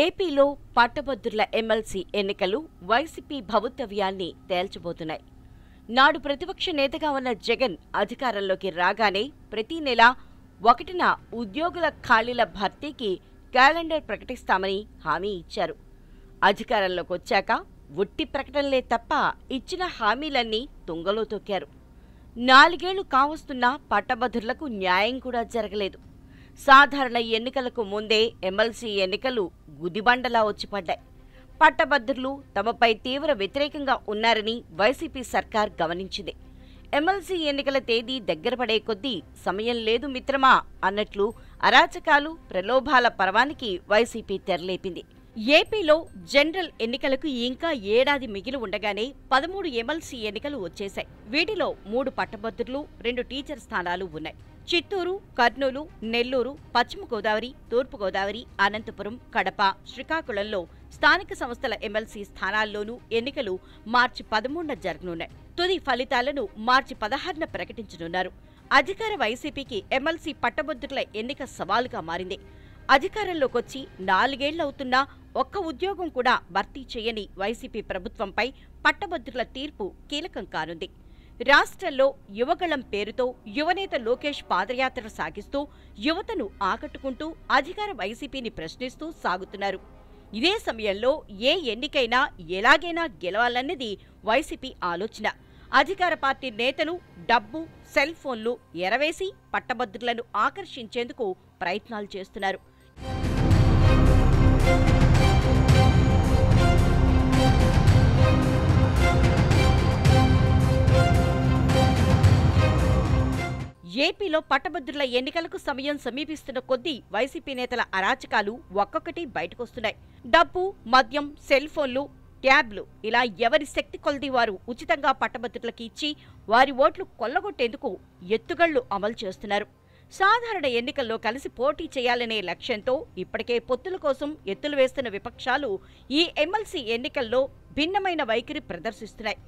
ఏపీలో పట్టభద్రుల ఎమ్మెల్సీ ఎన్నికలు వైసీపీ భవితవ్యాన్ని తేల్చబోతున్నాయి. నాడు ప్రతిపక్ష నేతగా ఉన్న జగన్ అధికారంలోకి రాగానే ప్రతి నెల ఒకటిన ఉద్యోగుల ఖాళీల భర్తీకి క్యాలెండర్ ప్రకటిస్తామని హామీ ఇచ్చారు. అధికారంలోకి వచ్చాక ఒట్టి ప్రకటనలే తప్ప ఇచ్చిన హామీలన్నీ తుంగలో తొక్కారు. నాలుగేళ్ళు కావస్తున్న పట్టభద్రులకు న్యాయం కూడా జరగలేదు. సాధారణ ఎన్నికలకు ముందే ఎమ్మెల్సీ ఎన్నికలు గుదిబండలా వచ్చిపడ్డాయి. పట్టభద్రులు తమపై తీవ్ర వ్యతిరేకంగా ఉన్నారని వైసీపీ సర్కార్ గమనించింది. ఎమ్మెల్సీ ఎన్నికల తేదీ దగ్గర పడే కొద్దీ సమయం లేదు మిత్రమా అన్నట్లు అరాచకాలు ప్రలోభాల పర్వానికి వైసీపీ తెరలేపింది. ఏపీలో జనరల్ ఎన్నికలకు ఇంకా ఏడాది మిగిలి ఉండగానే పదమూడు ఎమ్మెల్సీ ఎన్నికలు వచ్చేశాయి. వీటిలో మూడు పట్టభద్రులు రెండు టీచర్ స్థానాలు ఉన్నాయి. చిత్తూరు కర్నూలు నెల్లూరు పశ్చిమ గోదావరి తూర్పు గోదావరి అనంతపురం కడప శ్రీకాకుళంలో స్థానిక సంస్థల ఎమ్మెల్సీ స్థానాల్లోనూ ఎన్నికలు మార్చి పదమూడున జరగనున్నాయి. తుది ఫలితాలను మార్చి పదహారున ప్రకటించనున్నారు. అధికార వైసీపీకి ఎమ్మెల్సీ పట్టభద్రుల ఎన్నిక సవాలుగా మారింది. అధికారంలోకొచ్చి నాలుగేళ్ళవుతున్నా ఒక్క ఉద్యోగం కూడా భర్తీ చేయని వైసీపీ ప్రభుత్వంపై పట్టభద్రుల తీర్పు కీలకం కానుంది. రాష్ట్రంలో యువగళం పేరుతో యువనేత లోకేష్ పాదయాత్ర సాగిస్తూ యువతను ఆకట్టుకుంటూ అధికార వైసీపీని ప్రశ్నిస్తూ సాగుతున్నారు. ఇదే సమయంలో ఏ ఎన్నికైనా ఎలాగైనా గెలవాలన్నది వైసీపీ ఆలోచన. అధికార పార్టీ నేతలు డబ్బు సెల్ ఫోన్లు ఎరవేసి పట్టభద్రులను ఆకర్షించేందుకు ప్రయత్నాలు చేస్తున్నారు. ఏపీలో పట్టభద్రుల ఎన్నికలకు సమయం సమీపిస్తున్న కొద్దీ వైసీపీ నేతల అరాచకాలు ఒక్కొక్కటి బయటకొస్తున్నాయి. డబ్బు మద్యం సెల్ ఫోన్లు ట్యాబ్లు ఇలా ఎవరి శక్తి కొలది వారు ఉచితంగా పట్టభద్రులకు ఇచ్చి వారి ఓట్లు కొల్లగొట్టేందుకు ఎత్తుగళ్ళు అమలు చేస్తున్నారు. సాధారణ ఎన్నికల్లో కలిసి పోటీ చేయాలనే లక్ష్యంతో ఇప్పటికే పొత్తుల కోసం ఎత్తులు వేస్తున్న విపక్షాలు ఈ ఎమ్మెల్సీ ఎన్నికల్లో భిన్నమైన వైఖరి ప్రదర్శిస్తున్నాయి.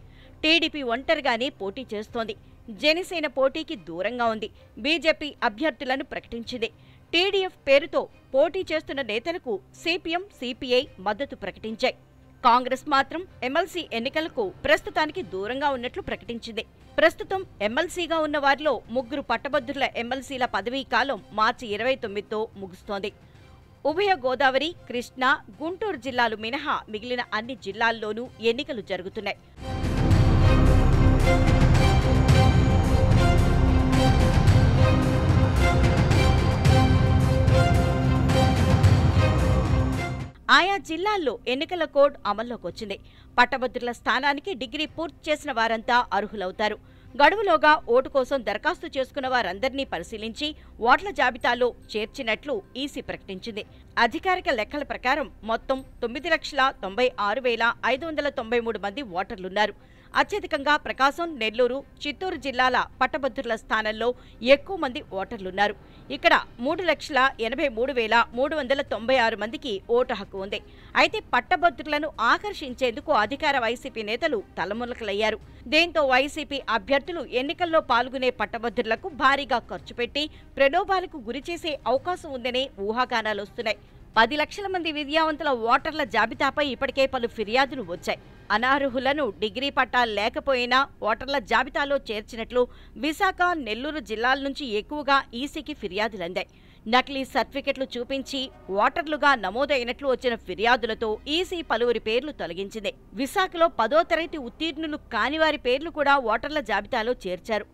టీడీపీ ఒంటరిగానే పోటీ చేస్తోంది. జనసేన పోటీకి దూరంగా ఉంది. బీజేపీ అభ్యర్థులను ప్రకటించింది. టీడీఎఫ్ పేరుతో పోటీ చేస్తున్న నేతలకు సిపిఎం సిపిఐ మద్దతు ప్రకటించాయి. కాంగ్రెస్ మాత్రం ఎమ్మెల్సీ ఎన్నికలకు ప్రస్తుతానికి దూరంగా ఉన్నట్లు ప్రకటించింది. ప్రస్తుతం ఎమ్మెల్సీగా ఉన్న వారిలో ముగ్గురు పట్టభద్రుల ఎమ్మెల్సీల పదవీ కాలం మార్చి ఇరవై తొమ్మిదితో ముగుస్తోంది. ఉభయ గోదావరి కృష్ణా గుంటూరు జిల్లాలు మినహా మిగిలిన అన్ని జిల్లాల్లోనూ ఎన్నికలు జరుగుతున్నాయి. ఆయా జిల్లాల్లో ఎన్నికల కోడ్ అమల్లోకి వచ్చింది పట్టభద్రుల స్థానానికి డిగ్రీ పూర్తి చేసిన వారంతా అర్హులవుతారు. గడువులోగా ఓటు కోసం దరఖాస్తు చేసుకున్న వారందరినీ పరిశీలించి ఓట్ల జాబితాలో చేర్చినట్లు ఈసీ ప్రకటించింది. అధికారిక లెక్కల ప్రకారం మొత్తం తొమ్మిది లక్షల తొంభై ఆరు వేల ఐదు వందల తొంభై మూడు మంది ఓటర్లున్నారు. అత్యధికంగా ప్రకాశం నెల్లూరు చిత్తూరు జిల్లాల పట్టభద్రుల స్థానంలో ఎక్కువ మంది ఓటర్లున్నారు. ఇక్కడ మూడు లక్షల ఎనభై మూడు వేల మూడు వందల తొంభై ఆరు మందికి ఓటు హక్కు ఉంది. అయితే పట్టభద్రులను ఆకర్షించేందుకు అధికార వైసీపీ నేతలు తలమునకలయ్యారు దీంతో వైసీపీ అభ్యర్థులు ఎన్నికల్లో పాల్గొనే పట్టభద్రులకు భారీగా ఖర్చు పెట్టి ప్రలోభాలకు గురిచేసే అవకాశం ఉందనే ఊహాగానాలు వస్తున్నాయి. పది లక్షల మంది విద్యావంతుల ఓటర్ల జాబితాపై ఇప్పటికే పలు ఫిర్యాదులు వచ్చాయి. అనార్హులను డిగ్రీ పట్టాలు లేకపోయినా ఓటర్ల జాబితాలో చేర్చినట్లు విశాఖ నెల్లూరు జిల్లాల నుంచి ఎక్కువగా ఈసీకి ఫిర్యాదులందాయి. నకిలీ సర్టిఫికెట్లు చూపించి ఓటర్లుగా నమోదైనట్లు వచ్చిన ఫిర్యాదులతో ఈసీ పలువురి పేర్లు తొలగించింది. విశాఖలో పదో తరగతి ఉత్తీర్ణులు కాని వారి పేర్లు కూడా ఓటర్ల జాబితాలో చేర్చారు.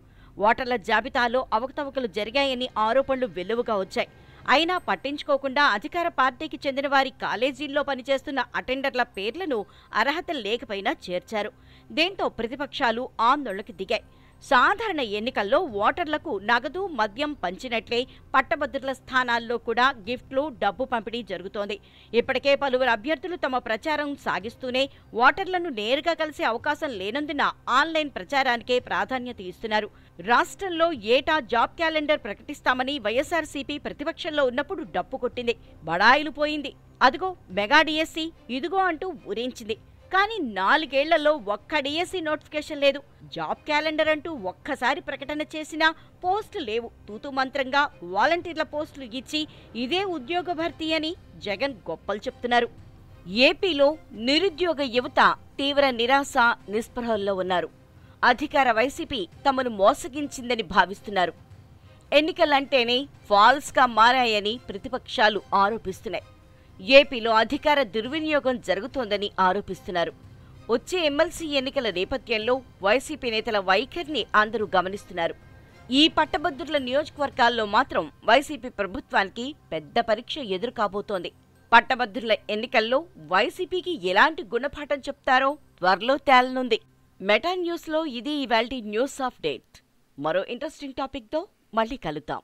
ఓటర్ల జాబితాలో అవకతవకలు జరిగాయని ఆరోపణలు వెలువగా వచ్చాయి. అయినా పట్టించుకోకుండా అధికార పార్టీకి చెందిన వారి కాలేజీల్లో పనిచేస్తున్న అటెండర్ల పేర్లను అర్హత లేకపోయినా చేర్చారు. దీంతో ప్రతిపక్షాలు ఆందోళనకి దిగాయి. సాధారణ ఎన్నికల్లో ఓటర్లకు నగదు మద్యం పంచినట్లే పట్టభద్రుల స్థానాల్లో కూడా గిఫ్ట్లు డబ్బు పంపిణీ జరుగుతోంది. ఇప్పటికే పలువురు అభ్యర్థులు తమ ప్రచారం సాగిస్తూనే ఓటర్లను నేరుగా కలిసే అవకాశం లేనందున ఆన్లైన్ ప్రచారానికే ప్రాధాన్యత ఇస్తున్నారు. రాష్ట్రంలో ఏటా జాబ్ క్యాలెండర్ ప్రకటిస్తామని వైఎస్ఆర్సీపీ ప్రతిపక్షంలో ఉన్నప్పుడు డప్పు కొట్టింది. బడాయిలు పోయింది. అదిగో మెగా డిఎస్సి ఇదిగో అంటూ ఊరించింది. కానీ నాలుగేళ్ళలో ఒక్క డిఎస్సి నోటిఫికేషన్ లేదు. జాబ్ క్యాలెండర్ అంటూ ఒక్కసారి ప్రకటన చేసినా పోస్టు లేవు. తూతు మంత్రంగా వాలంటీర్ల పోస్టులు ఇచ్చి ఇదే ఉద్యోగ భర్తీ అని జగన్ గొప్పలు చెప్తున్నారు. ఏపీలో నిరుద్యోగ యువత తీవ్ర నిరాశ నిస్పృహల్లో ఉన్నారు. అధికార వైసీపీ తమను మోసగించిందని భావిస్తున్నారు. ఎన్నికలంటేనే ఫాల్స్గా మారాయని ప్రతిపక్షాలు ఆరోపిస్తున్నాయి. ఏపీలో అధికార దుర్వినియోగం జరుగుతోందని ఆరోపిస్తున్నారు. వచ్చే ఎమ్మెల్సీ ఎన్నికల నేపథ్యంలో వైసీపీ నేతల వైఖరిని అందరూ గమనిస్తున్నారు. ఈ పట్టభద్రుల నియోజకవర్గాల్లో మాత్రం వైసీపీ ప్రభుత్వానికి పెద్ద పరీక్ష ఎదురు కాబోతోంది పట్టభద్రుల ఎన్నికల్లో వైసీపీకి ఎలాంటి గుణపాఠం చెప్తారో త్వరలో తేలనుంది. మెటా న్యూస్లో ఇది ఇవాల్టి న్యూస్ ఆఫ్ డేట్ మరో ఇంట్రెస్టింగ్ టాపిక్తో మళ్ళీ కలుద్దాం.